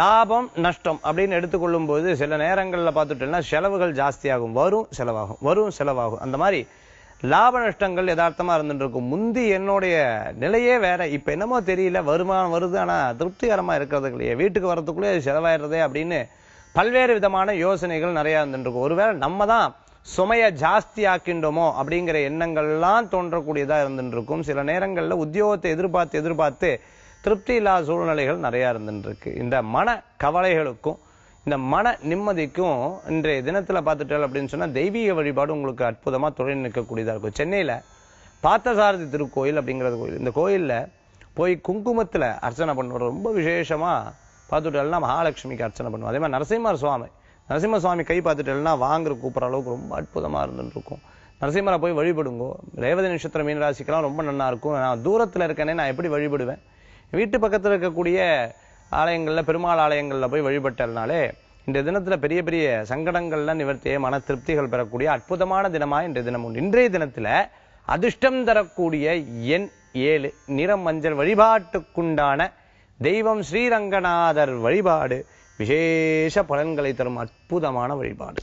லாபம் நஷ்டம் அப்படின்னு எடுத்துக்கொள்ளும் போது சில நேரங்களில் பார்த்துட்டோம்னா செலவுகள் ஜாஸ்தியாகும். வரும் செலவாகும். வரும் செலவாகும். அந்த மாதிரி லாப நஷ்டங்கள் யதார்த்தமாக இருந்துட்டு இருக்கும் முந்தி என்னுடைய நிலையே வேற. இப்போ என்னமோ தெரியல. வருமானம் வருது. ஆனால் திருப்திகரமாக இருக்கிறது இல்லையே வீட்டுக்கு வரத்துக்குள்ளே அது செலவாயிடுறதே அப்படின்னு பல்வேறு விதமான யோசனைகள் நிறையா இருந்துட்டு ஒருவேளை நம்ம தான் சுமையை ஜாஸ்தி ஆக்கின்றோமோ அப்படிங்கிற எண்ணங்கள்லாம் தோன்றக்கூடியதாக இருந்துட்டு இருக்கும் சில நேரங்களில் உத்தியோகத்தை எதிர்பார்த்து எதிர்பார்த்து திருப்தி இல்லாத சூழ்நிலைகள் நிறைய இருந்துருக்கு இந்த மன கவலைகளுக்கும் இந்த மன நிம்மதிக்கும் இன்றைய தினத்தில் பார்த்துட்டோம் அப்படின்னு சொன்னால் தெய்வீக வழிபாடு உங்களுக்கு அற்புதமாக தொழில் நிற்கக்கூடியதாக இருக்கும். சென்னையில் பார்த்தசாரதி திருக்கோயில் அப்படிங்கிறது கோயில். இந்த கோயிலில் போய் குங்குமத்தில் அர்ச்சனை பண்ணுவோம். ரொம்ப விசேஷமாக பார்த்துட்டோம்னா மகாலட்சுமிக்கு அர்ச்சனை பண்ணுவோம். அதே மாதிரி நரசிம்மர் சுவாமி. நரசிம்ம சுவாமி கை பார்த்துட்டோம்னா வாங்குற கூப்பிட்ற அளவுக்கு ரொம்ப அற்புதமாக இருந்துருக்கும் நரசிம்மரை போய் வழிபடுங்கோ. ரேவதி நட்சத்திர மீனராசிக்கெல்லாம் ரொம்ப நல்லா இருக்கும். நான் தூரத்தில் இருக்கேனே நான் எப்படி வழிபடுவேன்? வீட்டு பக்கத்துல இருக்கக்கூடிய ஆலயங்கள்ல பெருமாள் ஆலயங்கள்ல போய் வழிபட்டதுனாலே இந்த தினத்துல பெரிய பெரிய சங்கடங்கள்லாம் நிவர்த்திய மன திருப்திகள் பெறக்கூடிய அற்புதமான தினமா இன்றைய தினம் உண்டு. இன்றைய தினத்துல அதிர்ஷ்டம் தரக்கூடிய எண் ஏழு நிறம் மஞ்சள் வழிபாட்டுக்குண்டான தெய்வம் ஸ்ரீரங்கநாதர் வழிபாடு. விசேஷ பலன்களை தரும் அற்புதமான வழிபாடு.